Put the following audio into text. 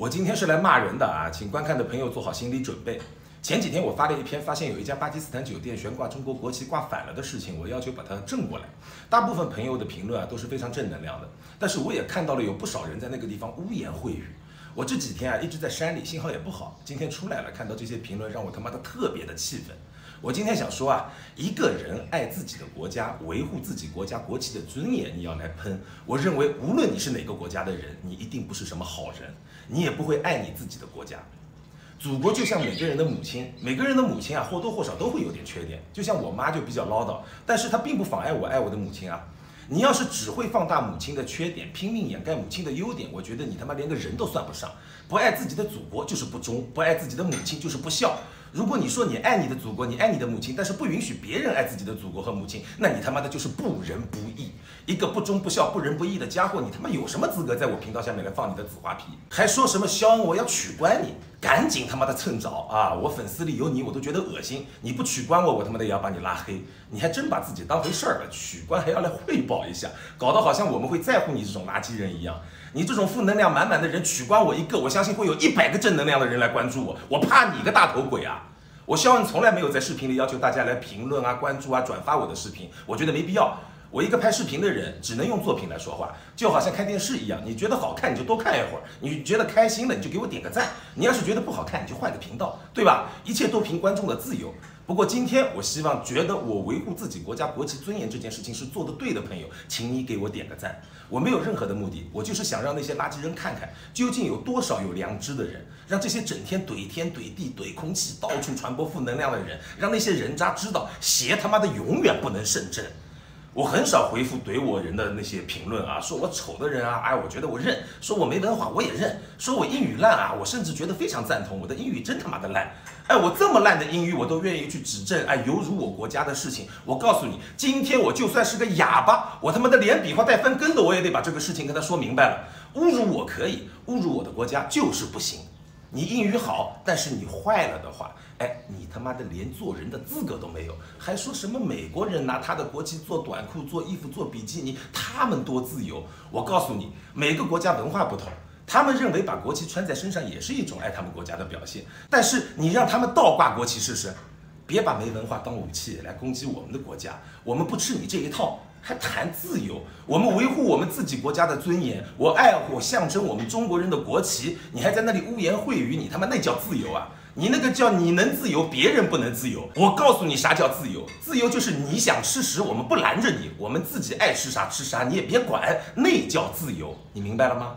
我今天是来骂人的啊，请观看的朋友做好心理准备。前几天我发了一篇，发现有一家巴基斯坦酒店悬挂中国国旗挂反了的事情，我要求把它正过来。大部分朋友的评论啊都是非常正能量的，但是我也看到了有不少人在那个地方污言秽语。我这几天啊一直在山里，信号也不好，今天出来了，看到这些评论让我他妈的特别的气愤。我今天想说啊，一个人爱自己的国家，维护自己国家国旗的尊严，你要来喷，我认为无论你是哪个国家的人，你一定不是什么好人，你也不会爱你自己的国家。祖国就像每个人的母亲，每个人的母亲啊，或多或少都会有点缺点。就像我妈就比较唠叨，但是她并不妨碍我爱我的母亲啊。你要是只会放大母亲的缺点，拼命掩盖母亲的优点，我觉得你他妈连个人都算不上。不爱自己的祖国就是不忠，不爱自己的母亲就是不孝。如果你说你爱你的祖国，你爱你的母亲，但是不允许别人爱自己的祖国和母亲，那你他妈的就是不仁不义，一个不忠不孝、不仁不义的家伙，你他妈有什么资格在我频道下面来放你的紫花皮？还说什么肖恩我要取关你？赶紧他妈的趁早啊！我粉丝里有你，我都觉得恶心。你不取关我，我他妈的也要把你拉黑。你还真把自己当回事儿了，取关还要来汇报一下，搞得好像我们会在乎你这种垃圾人一样。你这种负能量满满的人，取关我一个，我相信会有一百个正能量的人来关注我。我怕你个大头鬼啊！我肖恩从来没有在视频里要求大家来评论啊、关注啊、转发我的视频，我觉得没必要。我一个拍视频的人，只能用作品来说话，就好像看电视一样，你觉得好看你就多看一会儿，你觉得开心了你就给我点个赞，你要是觉得不好看你就换个频道，对吧？一切都凭观众的自由。不过今天我希望觉得我维护自己国家国旗尊严这件事情是做得对的朋友，请你给我点个赞。我没有任何的目的，我就是想让那些垃圾人看看，究竟有多少有良知的人，让这些整天怼天怼地怼空气、到处传播负能量的人，让那些人渣知道邪他妈的永远不能胜正。我很少回复怼我人的那些评论啊，说我丑的人啊，哎，我觉得我认；说我没文化我也认；说我英语烂啊，我甚至觉得非常赞同，我的英语真他妈的烂。哎，我这么烂的英语我都愿意去指正，哎，犹如我国家的事情。我告诉你，今天我就算是个哑巴，我他妈的连比划带分根的，我也得把这个事情跟他说明白了。侮辱我可以，侮辱我的国家就是不行。你英语好，但是你坏了的话，哎，你他妈的连做人的资格都没有，还说什么美国人拿他的国旗做短裤、做衣服、做比基尼，他们多自由？我告诉你，每个国家文化不同，他们认为把国旗穿在身上也是一种爱他们国家的表现。但是你让他们倒挂国旗试试，别把没文化当武器来攻击我们的国家，我们不吃你这一套。还谈自由？我们维护我们自己国家的尊严，我爱护象征我们中国人的国旗，你还在那里污言秽语，你他妈那叫自由啊？你那个叫你能自由，别人不能自由。我告诉你啥叫自由？自由就是你想吃屎，我们不拦着你，我们自己爱吃啥吃啥，你也别管，那叫自由。你明白了吗？